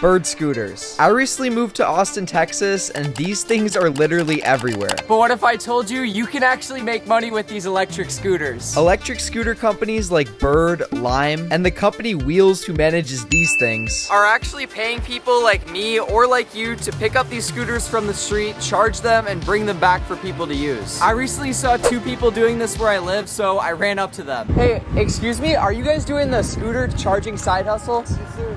Bird scooters. I recently moved to Austin, Texas, and these things are literally everywhere. But what if I told you you can actually make money with these electric scooters? Electric scooter companies like Bird, Lime, and the company Wheels who manages these things are actually paying people like me or like you to pick up these scooters from the street, charge them, and bring them back for people to use. I recently saw two people doing this where I live, so I ran up to them. Hey, excuse me, are you guys doing the scooter charging side hustle?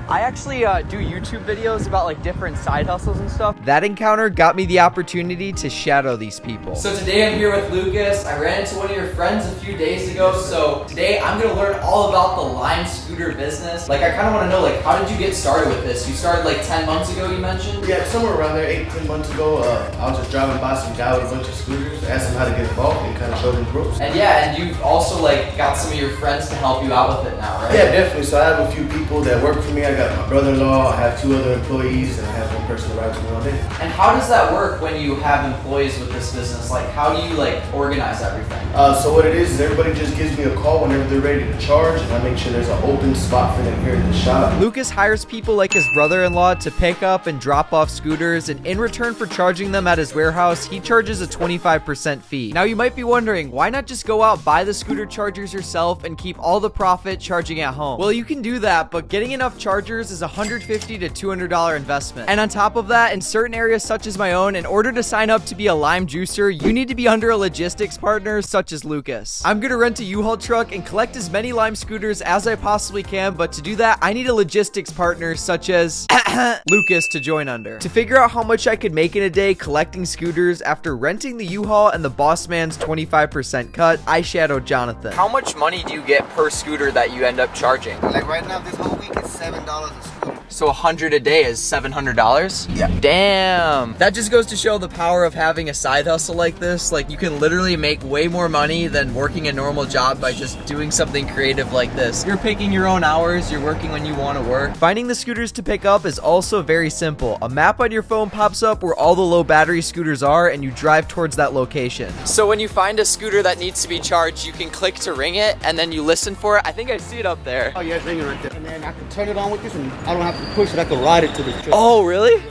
I actually uh, do YouTube videos about like different side hustles and stuff. That encounter got me the opportunity to shadow these people. So today I'm here with Lucas. I ran into one of your friends a few days ago. So today I'm gonna learn all about the Lime scooter business. Like I kind of want to know like how did you get started with this? You started like 10 months ago you mentioned? Yeah, somewhere around there, 18 months ago, uh, I was just driving by some guy with a bunch of scooters, asked him how to get involved and kind of showed him groups. And yeah, and you've also like got some of your friends to help you out with it now, right? Yeah, definitely. So I have a few people that work for me. I got my brother-in-law, I have two other employees, and I have one person that rides with me all day. And how does that work when you have employees with this business? Like, how do you like organize everything? Uh, so what it is is everybody just gives me a call whenever they're ready to charge, and I make sure there's an open spot for them here at the shop. Lucas hires people like his brother-in-law to pick up and drop off scooters, and in return for charging them at his warehouse, he charges a 25% fee. Now you might be wondering, why not just go out, buy the scooter chargers yourself, and keep all the profit charging at home? Well, you can do that, but getting enough chargers is 150 to $200 investment. And on top of that, in certain areas such as my own, in order to sign up to be a lime juicer, you need to be under a logistics partner such as Lucas. I'm gonna rent a U-Haul truck and collect as many lime scooters as I possibly can, but to do that, I need a logistics partner such as Lucas to join under. To figure out how much I could make in a day collecting scooters after renting the U-Haul and the boss man's 25% cut, I shadowed Jonathan. How much money do you get per scooter that you end up charging? Like right now, this whole week is seven dollars a scooter. So a hundred a day is seven hundred dollars? Yeah. Damn. That just goes to show the power of having a side hustle like this. Like you can literally make way more money than working a normal job by just doing something creative like this. You're picking your own hours, you're working when you want to work. Finding the scooters to pick up is also very simple. A map on your phone pops up where all the low battery scooters are and you drive towards that location. So when you find a scooter that needs to be charged, you can click to ring it and then you listen for it. I think I see it up there. Oh yeah, it's ringing right there. And I can turn it on with this, and I don't have to push it. I can ride it to the truck. Oh, really?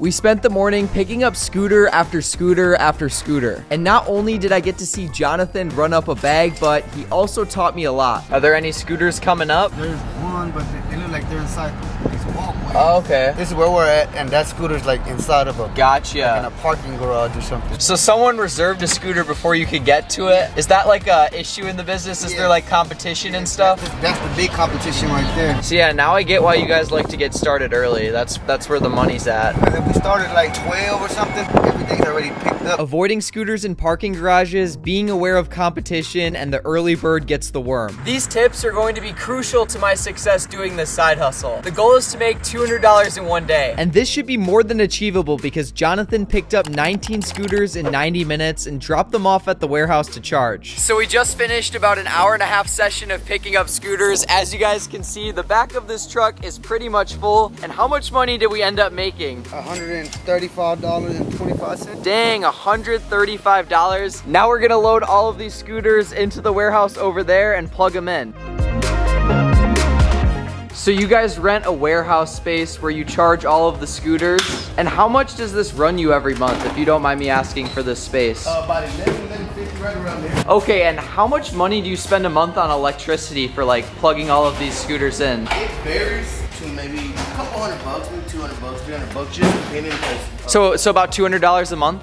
We spent the morning picking up scooter after scooter after scooter. And not only did I get to see Jonathan run up a bag, but he also taught me a lot. Are there any scooters coming up? There's one, but they, they look like they're inside these walkways. Oh, okay. This is where we're at, and that scooter's like inside of a Gotcha. in a parking garage or something. So someone reserved a scooter before you could get to it. Is that like a issue in the business? Is there like competition and stuff? That's the big competition right there. So yeah, now I get why you guys like to get started early. That's that's where the money's at. And if we started like 12 or something, everything's already picked up. Avoiding scooters in parking garages, being aware of competition, and the early bird gets the worm. These tips are going to be crucial to my success doing this side hustle. The goal is to make $200 in one day. And this should be more than achievable because Jonathan picked up 19 scooters in 90 minutes and dropped them off at the warehouse to charge. So we just finished about an hour and a half session of picking up scooters. As you guys can see, the back of this truck is pretty much full. And how much money did we end up making? $135.25. Dang, $135. Now we're gonna load all of these scooters into the warehouse over there and plug them in. So you guys rent a warehouse space where you charge all of the scooters. And how much does this run you every month, if you don't mind me asking for this space? Uh, about 11.50 right around there. Okay, and how much money do you spend a month on electricity for like plugging all of these scooters in? It varies to maybe a couple hundred bucks, maybe 200 bucks, 300 bucks, just depending because So, so about $200 a month?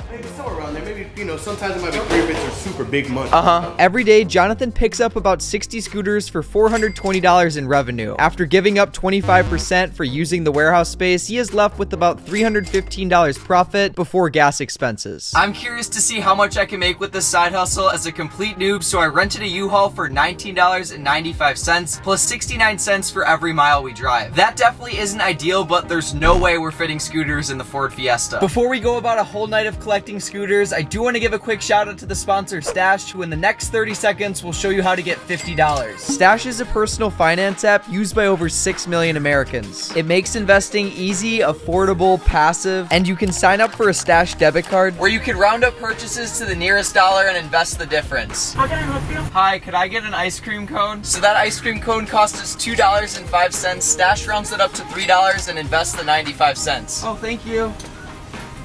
Know, sometimes it might be three if it's a super big month. Uh-huh. Every day, Jonathan picks up about 60 scooters for $420 in revenue. After giving up 25% for using the warehouse space, he is left with about $315 profit before gas expenses. I'm curious to see how much I can make with this side hustle as a complete noob, so I rented a U-Haul for $19.95 plus 69 cents for every mile we drive. That definitely isn't ideal, but there's no way we're fitting scooters in the Ford Fiesta. Before we go about a whole night of collecting scooters, I do want want to give a quick shout out to the sponsor Stash, who in the next 30 seconds will show you how to get $50. Stash is a personal finance app used by over 6 million Americans. It makes investing easy, affordable, passive, and you can sign up for a Stash debit card where you can round up purchases to the nearest dollar and invest the difference. How can I help you? Hi, could I get an ice cream cone? So that ice cream cone cost us $2.05. Stash rounds it up to $3 and invests the 95 cents. Oh, thank you.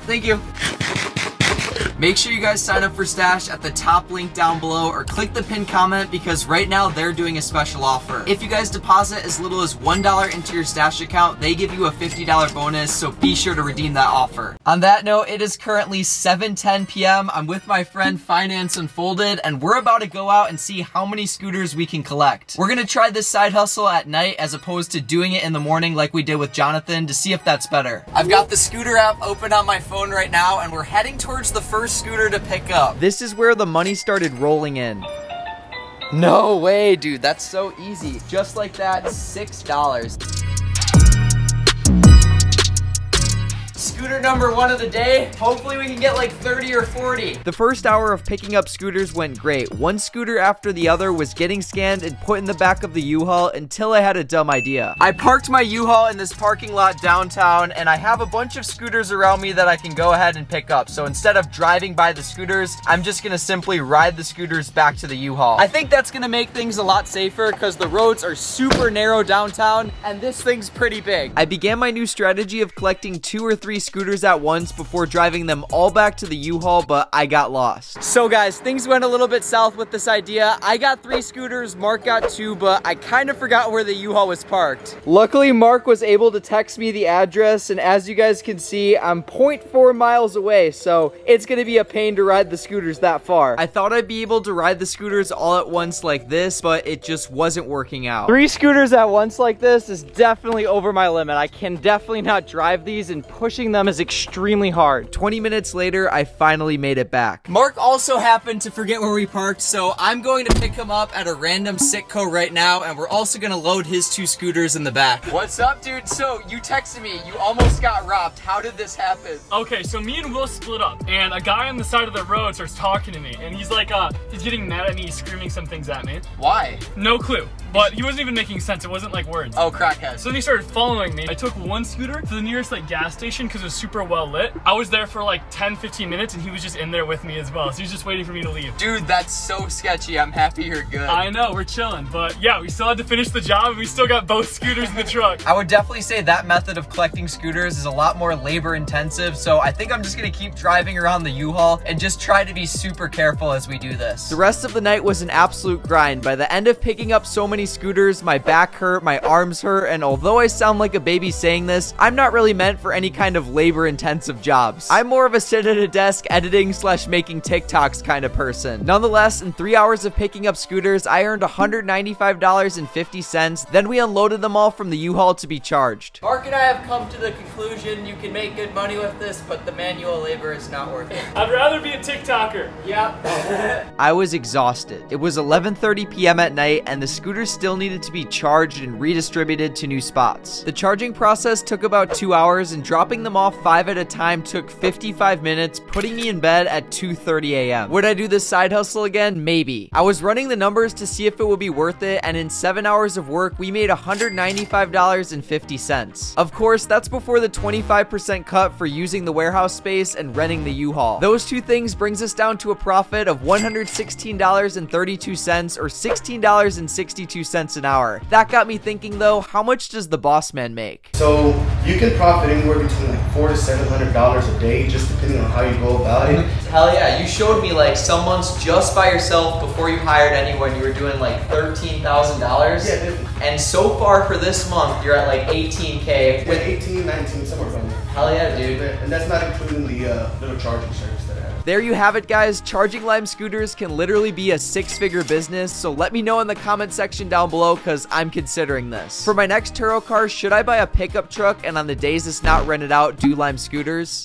Thank you. Make sure you guys sign up for Stash at the top link down below or click the pinned comment because right now they're doing a special offer. If you guys deposit as little as $1 into your Stash account, they give you a $50 bonus, so be sure to redeem that offer. On that note, it is currently 7.10 p.m. I'm with my friend Finance Unfolded, and we're about to go out and see how many scooters we can collect. We're gonna try this side hustle at night as opposed to doing it in the morning like we did with Jonathan to see if that's better. I've got the scooter app open on my phone right now, and we're heading towards the first scooter to pick up. This is where the money started rolling in. No way, dude. That's so easy. Just like that, $6. Scooter number one of the day. Hopefully we can get like 30 or 40. The first hour of picking up scooters went great. One scooter after the other was getting scanned and put in the back of the U-Haul until I had a dumb idea. I parked my U-Haul in this parking lot downtown and I have a bunch of scooters around me that I can go ahead and pick up. So instead of driving by the scooters, I'm just gonna simply ride the scooters back to the U-Haul. I think that's gonna make things a lot safer because the roads are super narrow downtown and this thing's pretty big. I began my new strategy of collecting two or three scooters at once before driving them all back to the U-Haul, but I got lost. So guys, things went a little bit south with this idea. I got three scooters, Mark got two, but I kind of forgot where the U-Haul was parked. Luckily, Mark was able to text me the address, and as you guys can see, I'm 0.4 miles away, so it's gonna be a pain to ride the scooters that far. I thought I'd be able to ride the scooters all at once like this, but it just wasn't working out. Three scooters at once like this is definitely over my limit. I can definitely not drive these, and pushing them is extremely hard. 20 minutes later, I finally made it back. Mark also happened to forget where we parked, so I'm going to pick him up at a random Citgo right now, and we're also gonna load his two scooters in the back. What's up, dude? So, you texted me, you almost got robbed. How did this happen? Okay, so me and Will split up, and a guy on the side of the road starts talking to me, and he's like, uh, he's getting mad at me, he's screaming some things at me. Why? No clue. But he wasn't even making sense. It wasn't like words. Oh, crackhead. So then he started following me. I took one scooter to the nearest like gas station because it was super well lit. I was there for like 10, 15 minutes and he was just in there with me as well. So he was just waiting for me to leave. Dude, that's so sketchy. I'm happy you're good. I know, we're chilling. But yeah, we still had to finish the job and we still got both scooters in the truck. I would definitely say that method of collecting scooters is a lot more labor intensive. So I think I'm just gonna keep driving around the U-Haul and just try to be super careful as we do this. The rest of the night was an absolute grind. By the end of picking up so many scooters, my back hurt, my arms hurt, and although I sound like a baby saying this, I'm not really meant for any kind of labor intensive jobs. I'm more of a sit at a desk editing slash making TikToks kind of person. Nonetheless, in three hours of picking up scooters, I earned $195.50. Then we unloaded them all from the U-Haul to be charged. Mark and I have come to the conclusion you can make good money with this, but the manual labor is not worth it. I'd rather be a TikToker. Yep. I was exhausted. It was 11:30 p.m. at night and the scooters still needed to be charged and redistributed to new spots. The charging process took about 2 hours and dropping them off 5 at a time took 55 minutes, putting me in bed at 2:30 a.m. Would I do this side hustle again? Maybe. I was running the numbers to see if it would be worth it and in 7 hours of work we made $195.50. Of course, that's before the 25% cut for using the warehouse space and renting the U-Haul. Those two things brings us down to a profit of $116.32 or $16.62 an hour. That got me thinking though, how much does the boss man make? So you can profit anywhere between like four to seven hundred dollars a day, just depending on how you go about it. Mm-hmm. Hell yeah, you showed me like some months just by yourself before you hired anyone, you were doing like $13,000. Yeah, definitely. And so far for this month, you're at like 18K. With 18, 19, somewhere around there. Hell yeah, dude. And that's not including the uh, little charging service that I have. There you have it guys, charging lime scooters can literally be a six-figure business, so let me know in the comment section down below because I'm considering this. For my next Turo car, should I buy a pickup truck and on the days it's not rented out, do lime scooters?